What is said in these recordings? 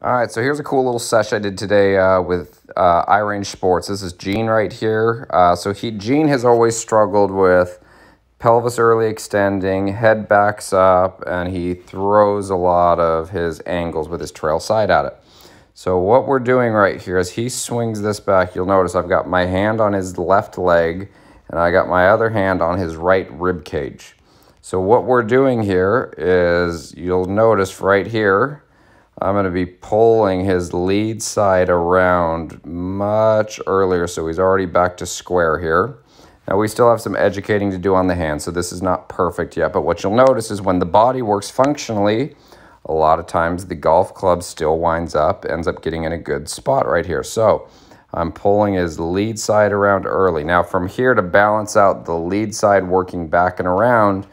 All right, so here's a cool little session I did today uh, with uh, iRange Sports. This is Gene right here. Uh, so he Gene has always struggled with pelvis early extending, head backs up, and he throws a lot of his angles with his trail side at it. So what we're doing right here is he swings this back. You'll notice I've got my hand on his left leg, and I got my other hand on his right rib cage. So what we're doing here is you'll notice right here, I'm going to be pulling his lead side around much earlier, so he's already back to square here. Now we still have some educating to do on the hand, so this is not perfect yet, but what you'll notice is when the body works functionally, a lot of times the golf club still winds up, ends up getting in a good spot right here. So I'm pulling his lead side around early. Now from here to balance out the lead side working back and around,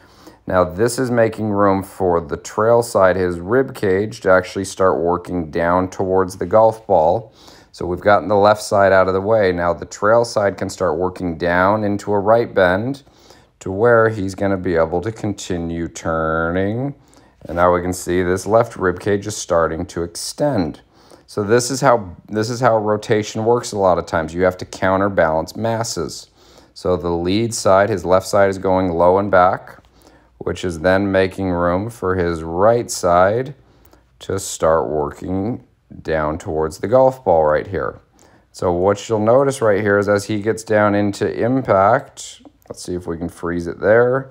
now this is making room for the trail side, his rib cage, to actually start working down towards the golf ball. So we've gotten the left side out of the way. Now the trail side can start working down into a right bend to where he's going to be able to continue turning. And now we can see this left rib cage is starting to extend. So this is how this is how rotation works a lot of times. You have to counterbalance masses. So the lead side, his left side is going low and back which is then making room for his right side to start working down towards the golf ball right here. So what you'll notice right here is as he gets down into impact, let's see if we can freeze it there.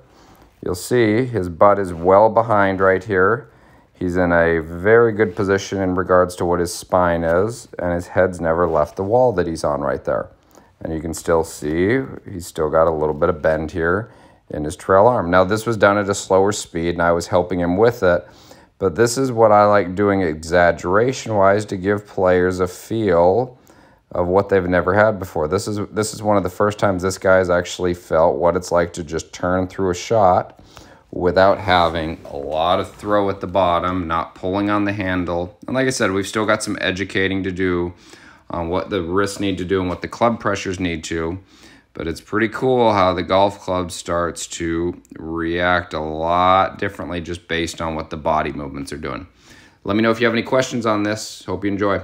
You'll see his butt is well behind right here. He's in a very good position in regards to what his spine is, and his head's never left the wall that he's on right there. And you can still see he's still got a little bit of bend here in his trail arm. Now, this was done at a slower speed, and I was helping him with it. But this is what I like doing exaggeration-wise to give players a feel of what they've never had before. This is this is one of the first times this guy has actually felt what it's like to just turn through a shot without having a lot of throw at the bottom, not pulling on the handle. And like I said, we've still got some educating to do on what the wrists need to do and what the club pressures need to. But it's pretty cool how the golf club starts to react a lot differently just based on what the body movements are doing. Let me know if you have any questions on this. Hope you enjoy.